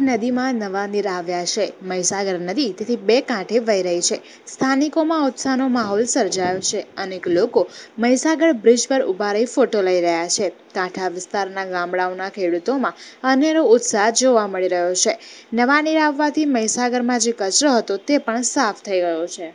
નદીમાં નવા નીર આવ્યા છે. મહીસાગર નદી તેથી બે કાંઠે વહી રહી છે. સ્થાનિકોમાં ઉત્સાહનો માહોલ સર્જાયો છે. અનેક લોકો મહીસાગર બ્રિજ પર ઊભા રહી ફોટો લઈ રહ્યા છે. કાંઠા વિસ્તારના ગામડાઓના ખેડૂતોમાં અનેરો ઉત્સાહ જોવા મળી રહ્યો છે. નવા નીર આવવાથી મહીસાગરમાં જે કચરો હતો તે પણ સાફ થઈ ગયો છે.